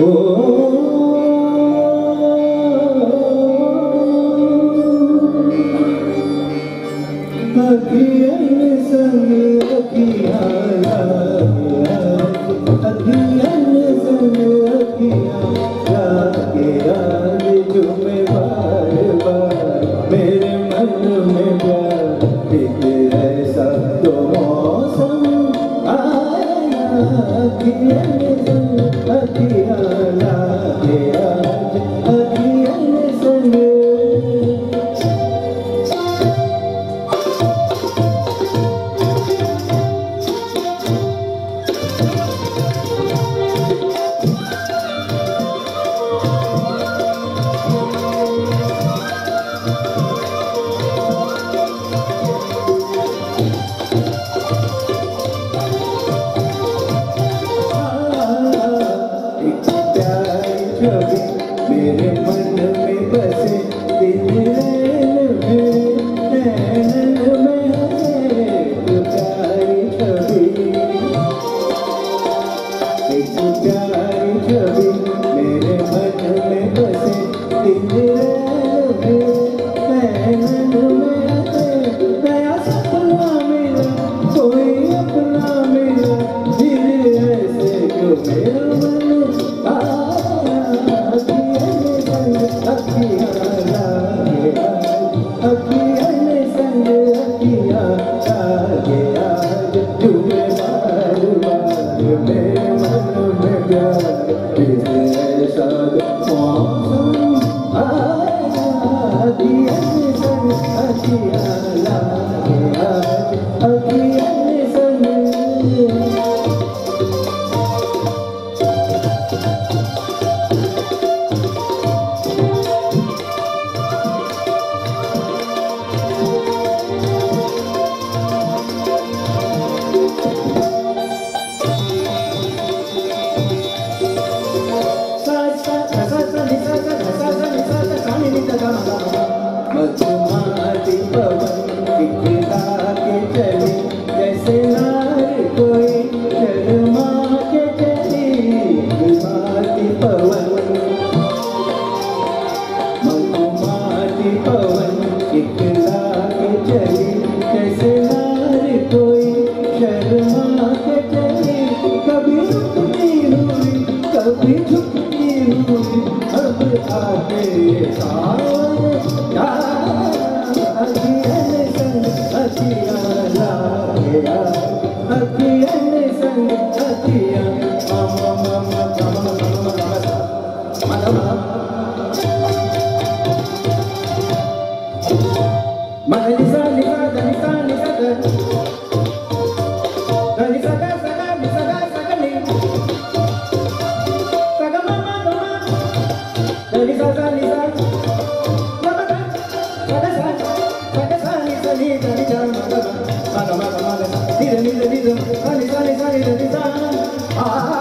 Oh संग कीअ सिया कीअ जुमेवारे मन la la جيھن کي رووهي اڙو آکي سا Sani, sani, sani, sani, sani,